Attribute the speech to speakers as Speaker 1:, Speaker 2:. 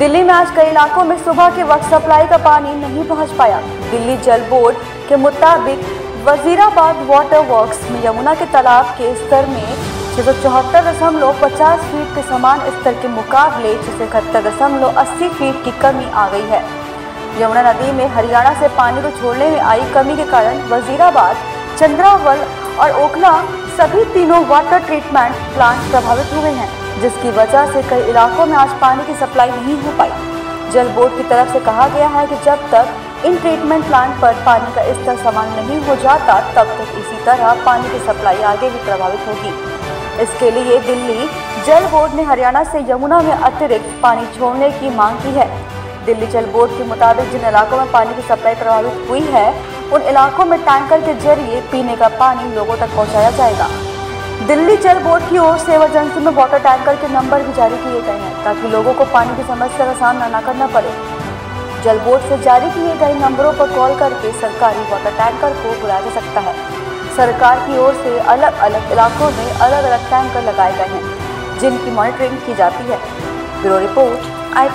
Speaker 1: दिल्ली में आज कई इलाकों में सुबह के वक्त सप्लाई का पानी नहीं पहुँच पाया। दिल्ली जल बोर्ड के मुताबिक वजीराबाद वाटर वर्क्स में यमुना के तालाब के स्तर में चौहत्तर दशमलव पचास फीट के समान स्तर के मुकाबले इकहत्तर दशमलव अस्सी फीट की कमी आ गई है। यमुना नदी में हरियाणा से पानी को छोड़ने में आई कमी के कारण वजीराबाद, चंद्रावल और ओखला सभी तीनों वाटर ट्रीटमेंट प्लांट प्रभावित हुए हैं। जिसकी वजह से कई इलाकों में आज पानी की सप्लाई नहीं हो पाई। जल बोर्ड की तरफ़ से कहा गया है कि जब तक इन ट्रीटमेंट प्लांट पर पानी का स्तर समान नहीं हो जाता, तब तक इसी तरह पानी की सप्लाई आगे भी प्रभावित होगी। इसके लिए दिल्ली जल बोर्ड ने हरियाणा से यमुना में अतिरिक्त पानी छोड़ने की मांग की है। दिल्ली जल बोर्ड के मुताबिक जिन इलाकों में पानी की सप्लाई प्रभावित हुई है, उन इलाकों में टैंकर के ज़रिए पीने का पानी लोगों तक पहुँचाया जाएगा। दिल्ली जल बोर्ड की ओर से इमरजेंसी में वाटर टैंकर के नंबर भी जारी किए गए हैं, ताकि लोगों को पानी की समस्या का सामना न करना पड़े। जल बोर्ड से जारी किए गए नंबरों पर कॉल करके सरकारी वाटर टैंकर को बुलाया जा सकता है। सरकार की ओर से अलग अलग इलाकों में अलग अलग टैंकर लगाए गए हैं, जिनकी मॉनिटरिंग की जाती है। ब्यूरो रिपोर्ट आई।